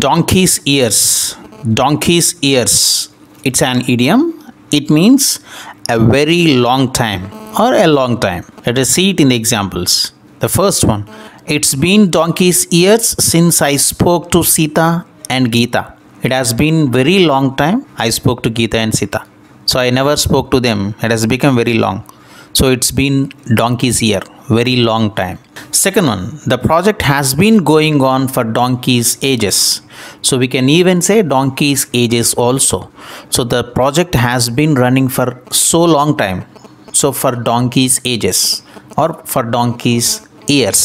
donkey's ears. Donkey's ears. It's an idiom. It means a very long time or a long time. Let us see it in the examples. The first one. It's been donkey's ears since i spoke to sita and geeta. It has been very long time i spoke to geeta and sita. So i never spoke to them. It has become very long. So it's been donkey's ear. Very long time. Second one. The project has been going on for donkey's ages so we can even say donkey's ages also so the project has been running for so long time so for donkey's ages or for donkey's ears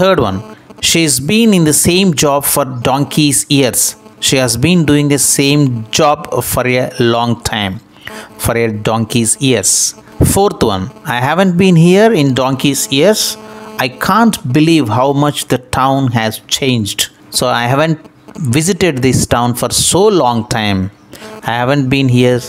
third one she's been in the same job for donkey's years she has been doing the same job for a long time for a donkey's years. Fourth one, I haven't been here in donkey's years. I can't believe how much the town has changed. So I haven't visited this town for so long time. I haven't been here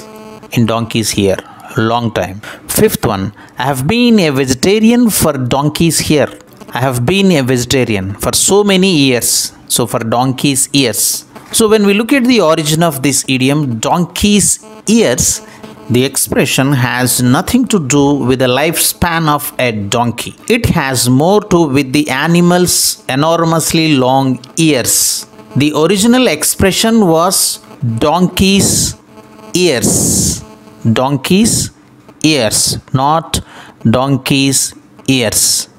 in donkey's here long time. Fifth one, I have been a vegetarian for donkey's here. I have been a vegetarian for so many years. So for donkey's ears. So when we look at the origin of this idiom, donkey's ears, the expression has nothing to do with the lifespan of a donkey. It has more to with the animal's enormously long ears. The original expression was donkey's ears. Donkey's ears, not donkey's ears.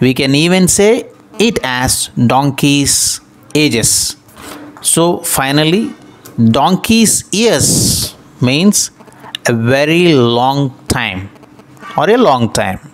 We can even say it as donkey's ages. So finally, donkey's ears means a very long time. Or a long time